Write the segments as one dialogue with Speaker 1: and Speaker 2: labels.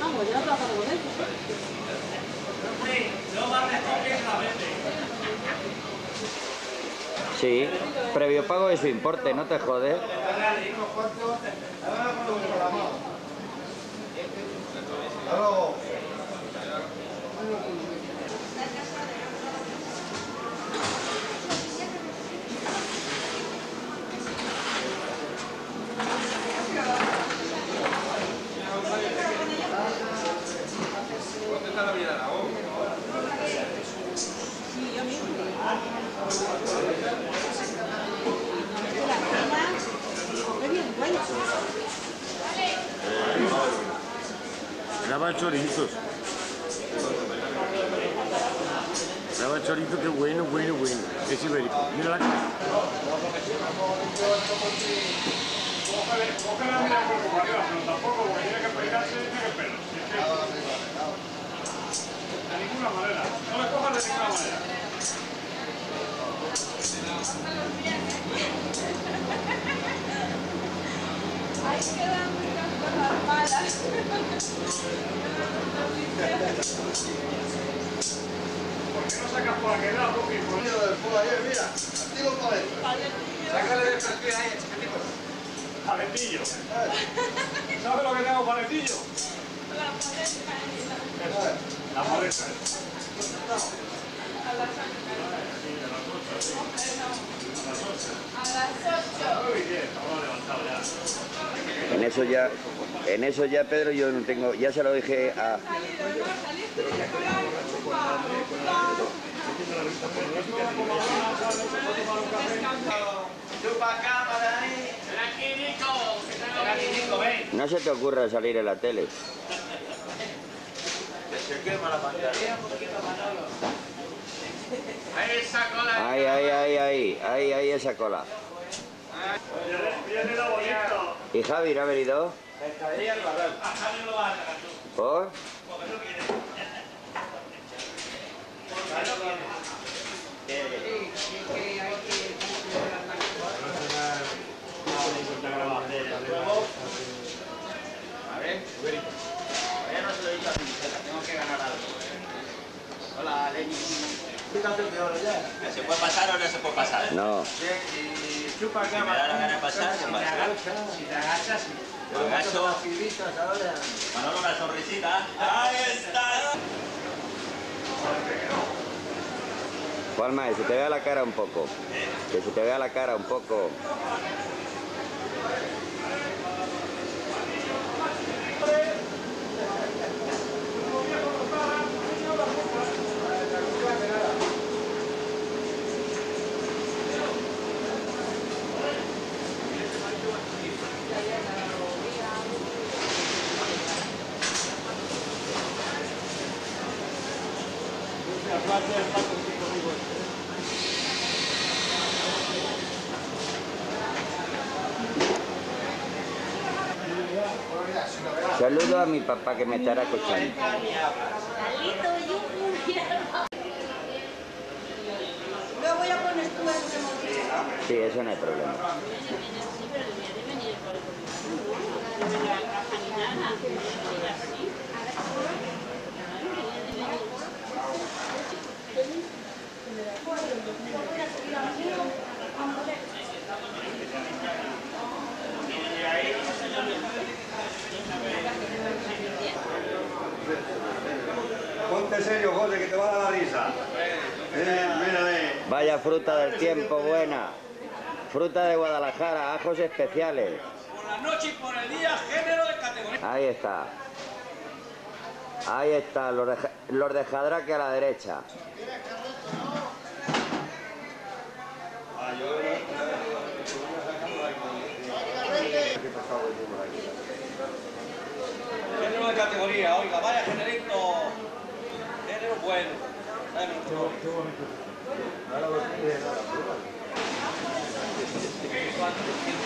Speaker 1: Vamos, ya trabajamos con eso.
Speaker 2: Sí, previo pago de su importe, no te jodes.
Speaker 3: Graba chorizos. Graba chorizo, qué bueno, bueno, bueno. Es ibérico. Mira la cara.
Speaker 4: De ninguna manera. No le cojas de ninguna manera.
Speaker 5: Ahí quedan muchas cosas malas.
Speaker 4: ¿Por qué no sacas por aquel lado, Pupi? Por Paletillo. ¿Sabes lo que tengo paletillo?
Speaker 5: La molesta
Speaker 4: La maleta.
Speaker 5: a las A las 8.
Speaker 4: Muy bien, estamos levantados ya.
Speaker 2: En eso ya, en eso ya, Pedro, yo no tengo, ya se lo dije a...
Speaker 5: No
Speaker 2: se te ocurra salir en la tele. Ay, ay, ay, ay, ay, ay, esa cola.
Speaker 4: Viene la bonito.
Speaker 2: ¿Y Javi no ha venido? ¿Por?
Speaker 6: ¿Se puede pasar o no se puede pasar?
Speaker 2: No.
Speaker 6: Si me da la gana de pasar, se pasa. Me agacho. Manolo, una sonrisita. ¡Ahí está!
Speaker 2: Juanma, que se te vea la cara un poco. Que se te vea la cara un poco. Saludo a mi papá que me estará escuchando.
Speaker 1: Luego ya pones tú motivo.
Speaker 2: Sí, eso no hay problema.
Speaker 4: Ponte serio, José, que te va a dar la risa. Eh, mírale.
Speaker 2: Vaya fruta del tiempo buena. Fruta de Guadalajara, ajos especiales.
Speaker 6: Por la noche y por el día, género de categoría.
Speaker 2: Ahí está. Ahí está, los de, Jadraque a la derecha.
Speaker 6: Género de categoría, oiga, vaya. Género. Thank you.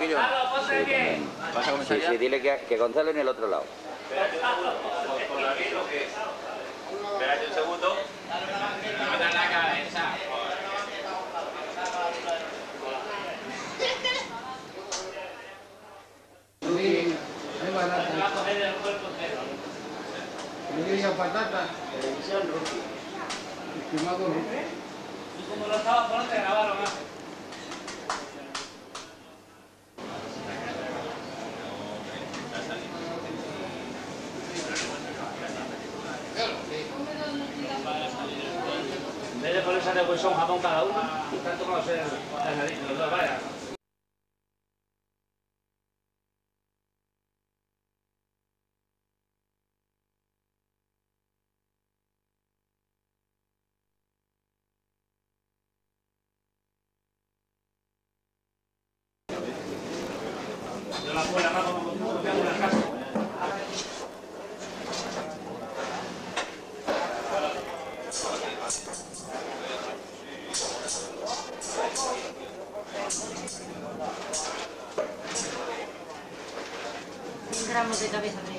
Speaker 6: poquillo? ¿Vas a comenzar
Speaker 2: Sí,
Speaker 6: ya?
Speaker 2: sí, dile que, que Gonzalo en el otro lado.
Speaker 6: ¿Con la vida o qué? Espérate un segundo.
Speaker 7: Media patata, estimado
Speaker 8: En vez de ponerse de hueso un jamón cada uno, tanto como ser la nariz, los dos, vaya. Yo la fuera más como como que hago una casa.
Speaker 1: gramos de cabeza de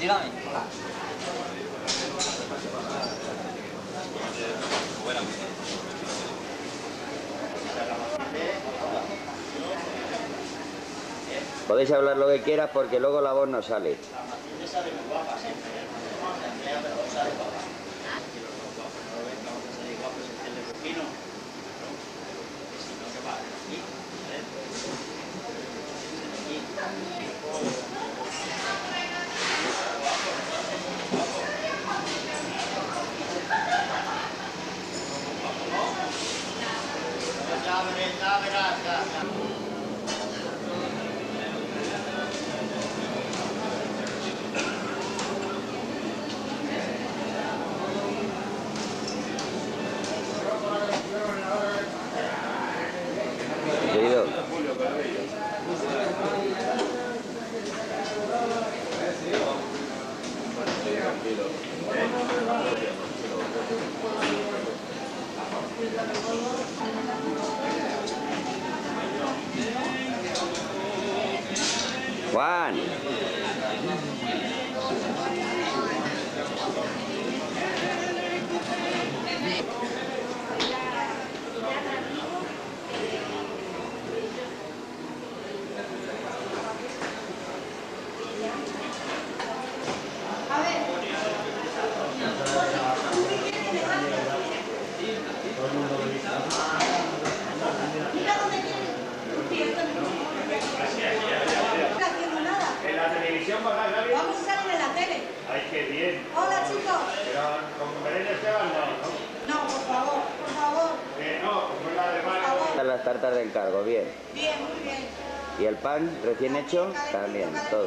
Speaker 6: Dígame.
Speaker 2: Podéis hablar lo que quieras porque luego la voz no sale.
Speaker 1: One.
Speaker 2: Las tartas de encargo, bien.
Speaker 1: Bien, muy bien.
Speaker 2: Y el pan recién hecho, también, todo.